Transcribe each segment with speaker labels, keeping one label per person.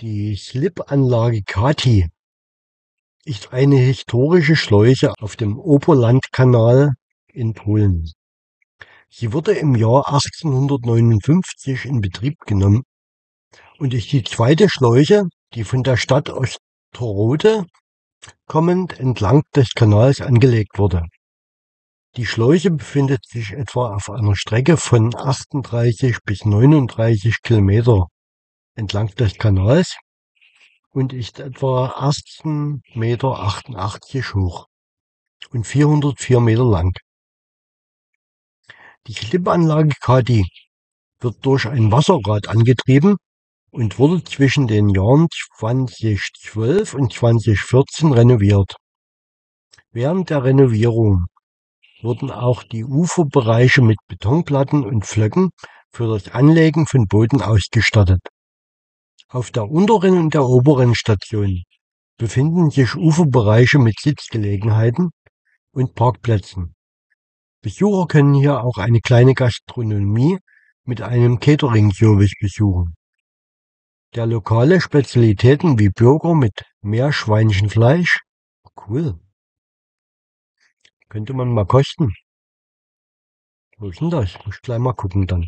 Speaker 1: Die Slipanlage Kati ist eine historische Schleuse auf dem Oberlandkanal in Polen. Sie wurde im Jahr 1859 in Betrieb genommen und ist die zweite Schleuse, die von der Stadt Osterode kommend entlang des Kanals angelegt wurde. Die Schleuse befindet sich etwa auf einer Strecke von 38 bis 39 Kilometer entlang des Kanals und ist etwa 18,88 Meter hoch und 404 Meter lang. Die Klippanlage Kati wird durch ein Wasserrad angetrieben und wurde zwischen den Jahren 2012 und 2014 renoviert. Während der Renovierung wurden auch die Uferbereiche mit Betonplatten und Pflöcken für das Anlegen von Booten ausgestattet. Auf der unteren und der oberen Station befinden sich Uferbereiche mit Sitzgelegenheiten und Parkplätzen. Besucher können hier auch eine kleine Gastronomie mit einem Catering-Service besuchen, der lokale Spezialitäten wie Burger mit Meerschweinchenfleisch cool könnte man mal kosten. Wo ist denn das? Muss ich gleich mal gucken dann.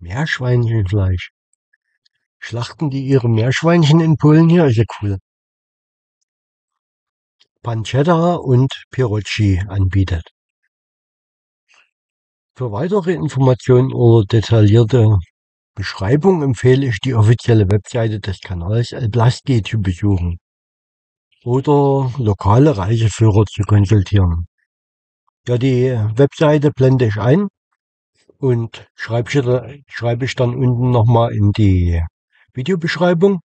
Speaker 1: Meerschweinchenfleisch. Schlachten die ihre Meerschweinchen in Polen hier? Ist ja cool. Pancetta und Pierocci anbietet. Für weitere Informationen oder detaillierte Beschreibung empfehle ich die offizielle Webseite des Kanals Elblasti zu besuchen oder lokale Reiseführer zu konsultieren. Ja, die Webseite blende ich ein und schreibe ich, schreibe ich dann unten nochmal in die Videobeschreibung.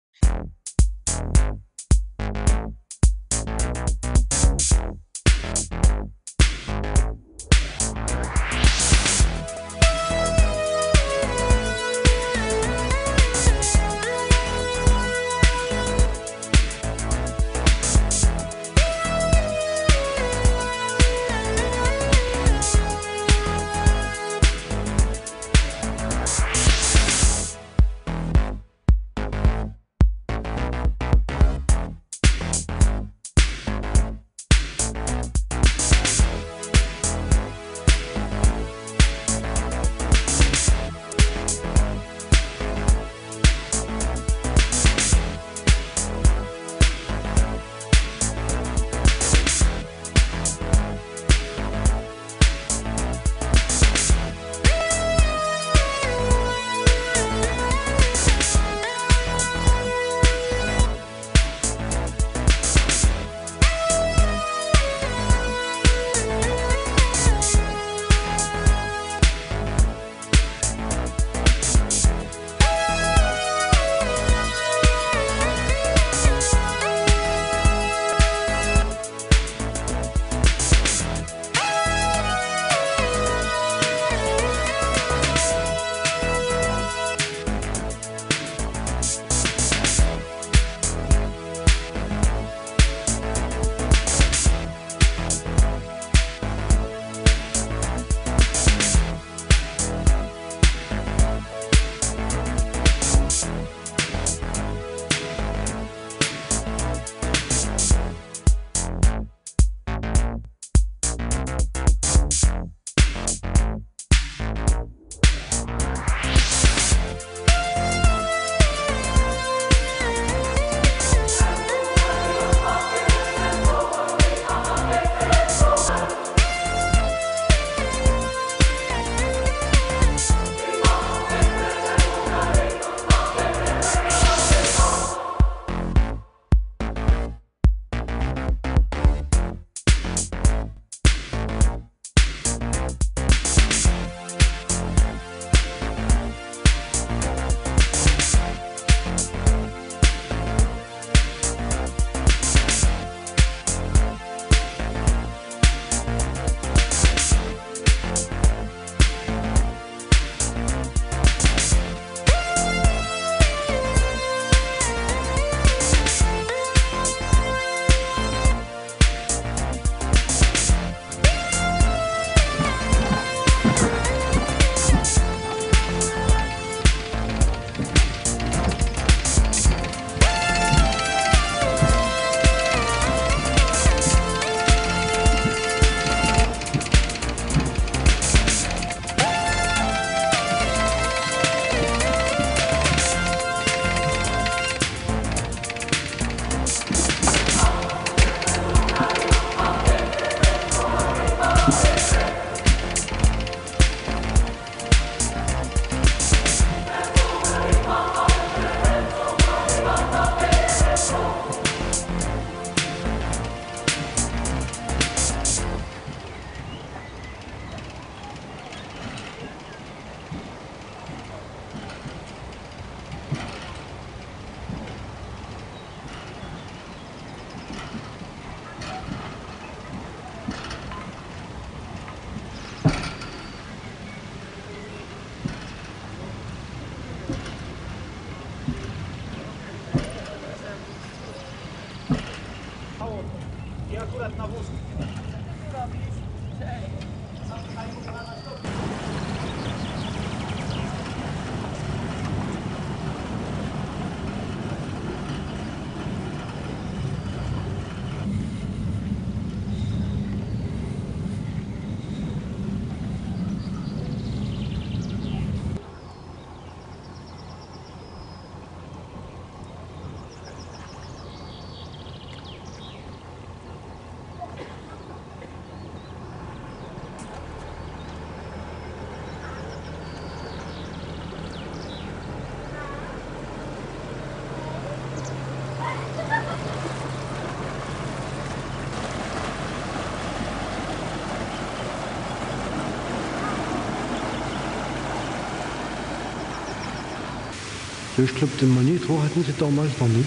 Speaker 1: Ich glaube, den Monitor hatten sie damals noch nie.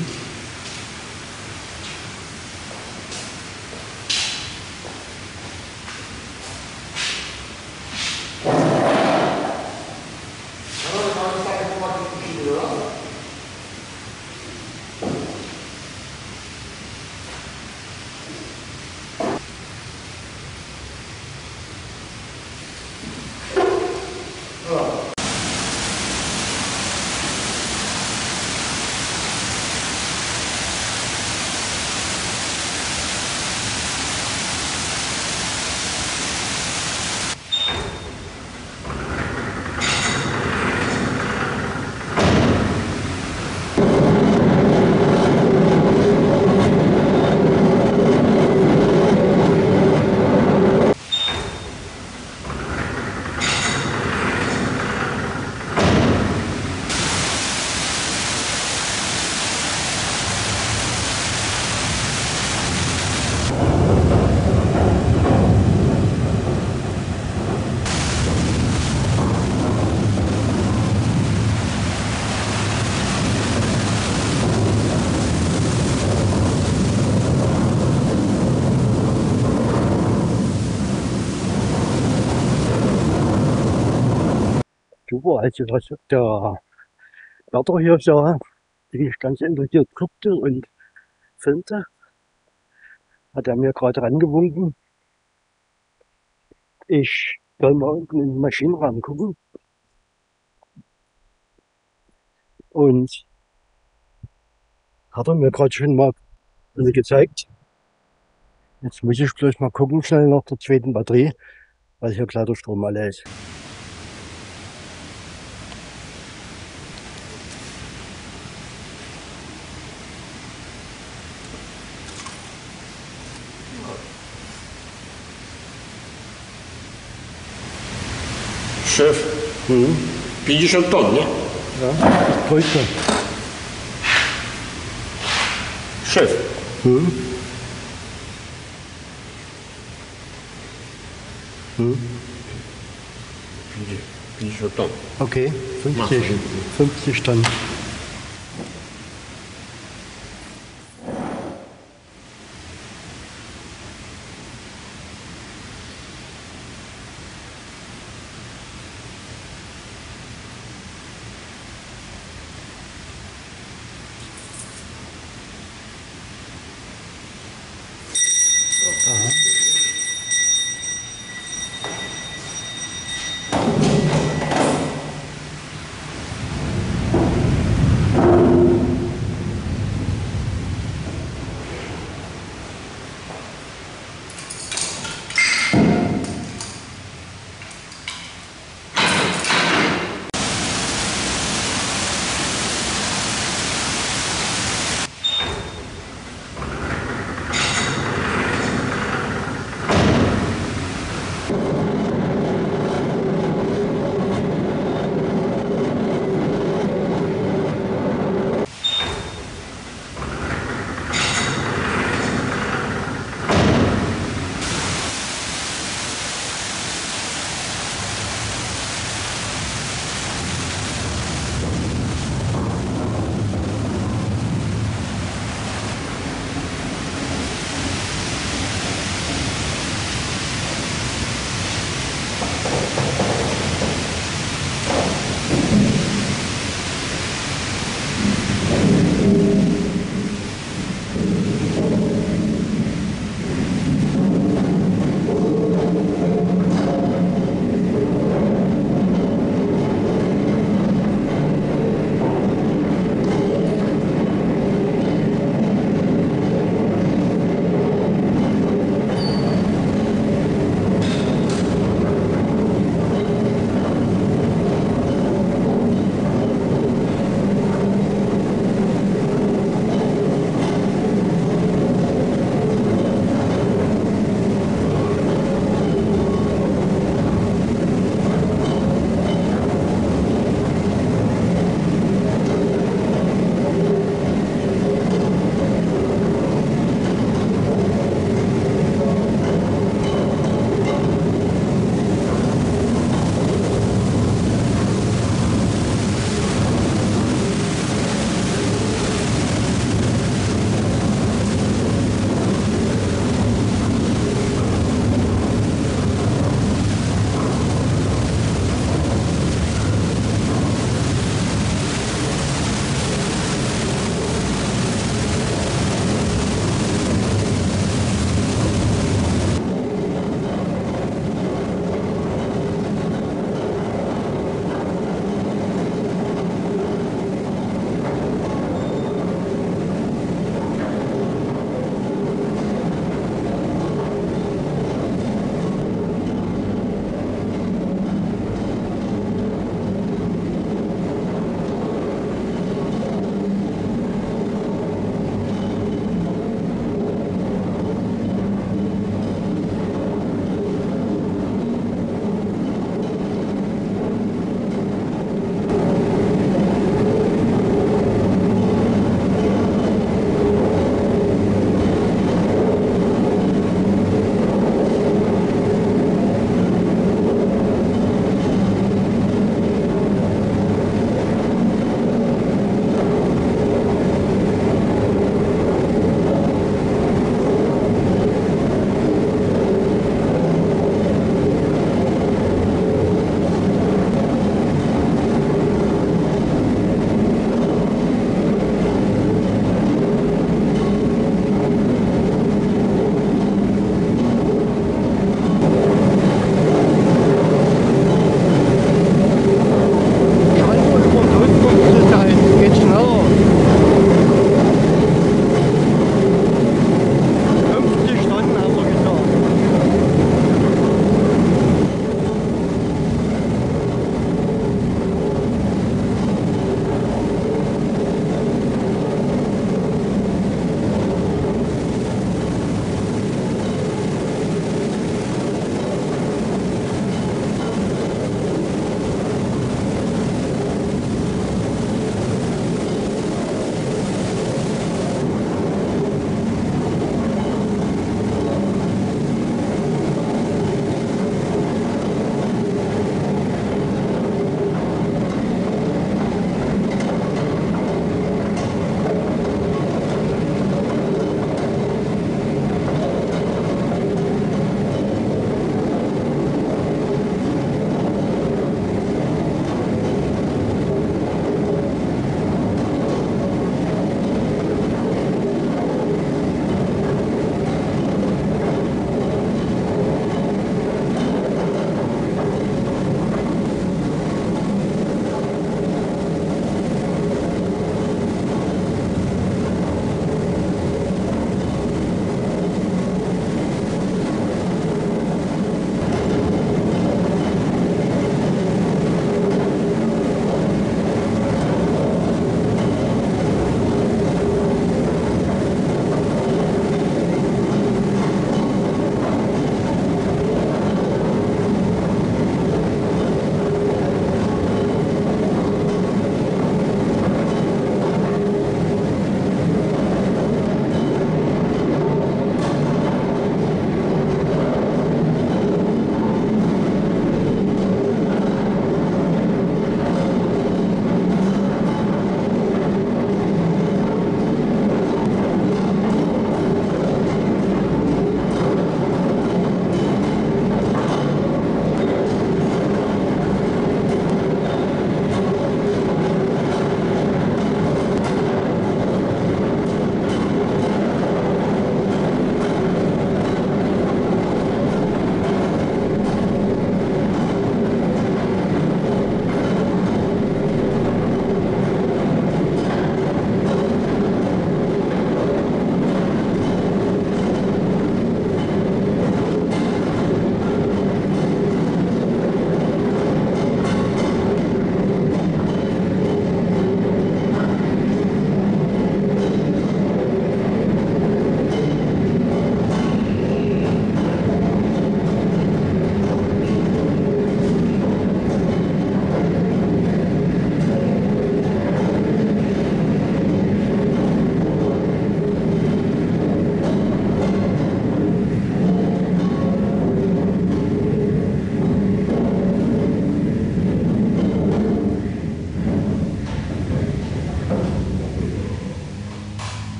Speaker 1: Super, also was der Wärter hier sah, bin ich ganz interessiert guckte und filmte, hat er mir gerade rangewunken. Ich soll mal unten in den Maschinenraum gucken. Und hat er mir gerade schon mal gezeigt. Jetzt muss ich bloß mal gucken, schnell nach der zweiten Batterie, weil hier gleich der Strom alle ist.
Speaker 2: Szef,
Speaker 1: Mhm.
Speaker 2: 50 ton, nie?
Speaker 1: Ja, das größte.
Speaker 2: Szef,
Speaker 1: Mhm. Mhm.
Speaker 2: 50 ton.
Speaker 1: Okay, 50,
Speaker 2: Mach.
Speaker 1: 50 Tonnen.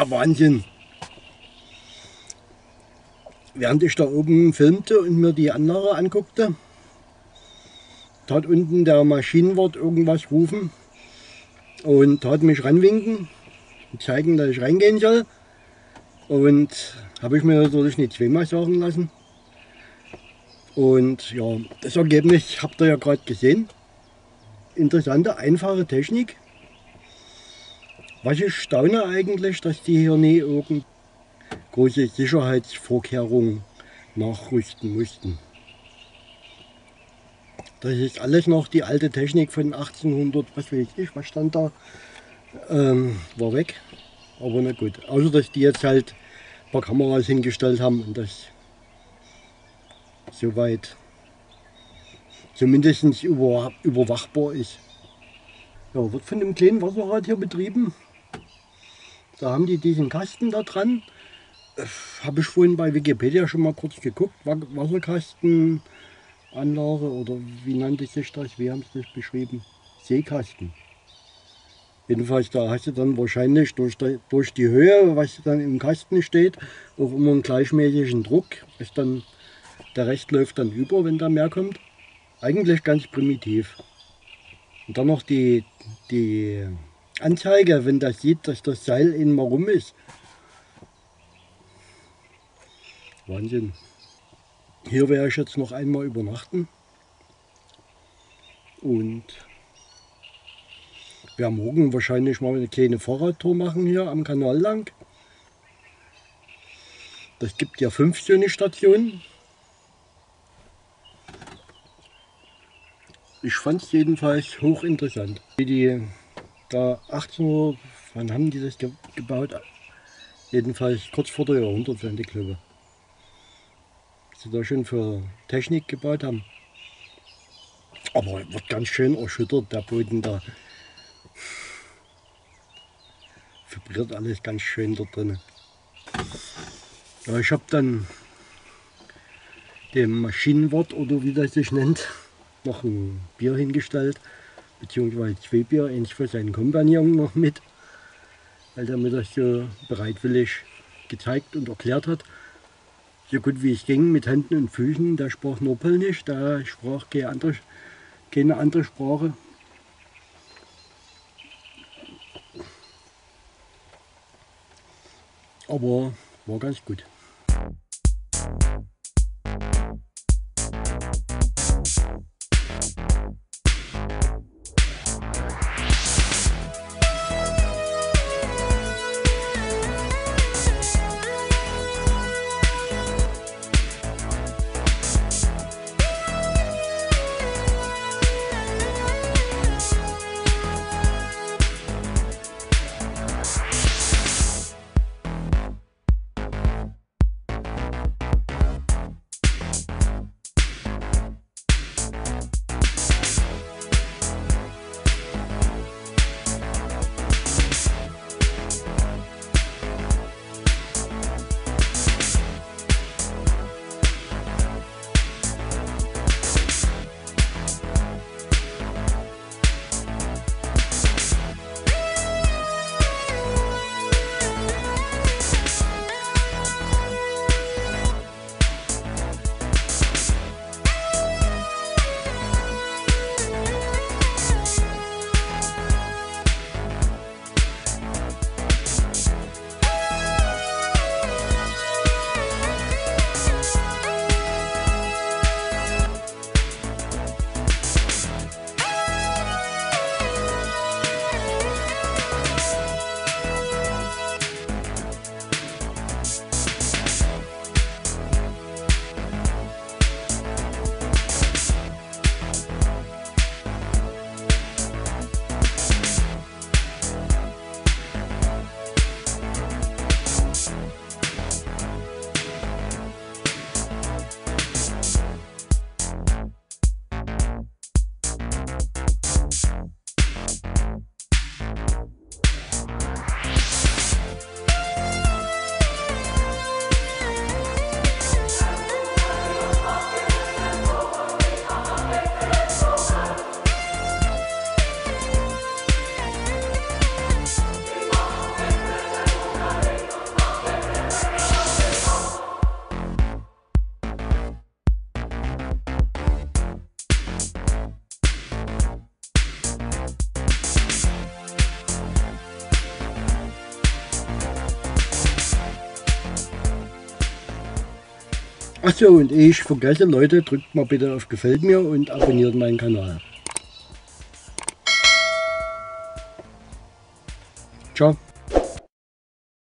Speaker 1: Der Wahnsinn. Während ich da oben filmte und mir die Anlage anguckte, tat unten der Maschinenwart irgendwas rufen und tat mich ranwinken und zeigen, dass ich reingehen soll. Und habe ich mir natürlich nicht zweimal sagen lassen. Und ja, das Ergebnis habt ihr ja gerade gesehen. Interessante, einfache Technik. Was ich staune eigentlich, dass die hier nie irgend große Sicherheitsvorkehrungen nachrüsten mussten. Das ist alles noch die alte Technik von 1800, was weiß ich, was stand da, ähm, war weg. Aber na gut, außer dass die jetzt halt ein paar Kameras hingestellt haben und das soweit zumindest über, überwachbar ist. Ja, wird von dem kleinen Wasserrad hier betrieben. Da haben die diesen Kasten da dran. Äh, Habe ich vorhin bei Wikipedia schon mal kurz geguckt. Wasserkastenanlage oder wie nannte sich das? Wie haben sie das beschrieben? Seekasten. Jedenfalls, da hast du dann wahrscheinlich durch die, durch die Höhe, was dann im Kasten steht, auch immer einen gleichmäßigen Druck. Ist dann, der Rest läuft dann über, wenn da mehr kommt. Eigentlich ganz primitiv. Und dann noch die, die Anzeige, wenn das sieht, dass das Seil innen mal rum ist. Wahnsinn. Hier werde ich jetzt noch einmal übernachten. Und werde morgen wahrscheinlich mal eine kleine Fahrradtour machen hier am Kanal lang. Das gibt ja fünf schöne Stationen. Ich fand es jedenfalls hochinteressant. Wie die da 18 Uhr, wann haben die das ge gebaut? Jedenfalls kurz vor der Jahrhundertwende, glaube ich. Was sie da schon für Technik gebaut haben. Aber wird ganz schön erschüttert, der Boden da. Vibriert alles ganz schön da drin. Ja, ich habe dann dem Maschinenwart oder wie das sich nennt, noch ein Bier hingestellt, beziehungsweise zwei Bier, eins für seinen Kompagnon noch mit, weil der mir das so bereitwillig gezeigt und erklärt hat. So gut wie es ging, mit Händen und Füßen, der sprach nur Polnisch, der sprach keine andere, keine andere Sprache. Aber war ganz gut. Achso, und ehe ich vergesse, Leute, drückt mal bitte auf Gefällt mir und abonniert meinen Kanal. Ciao.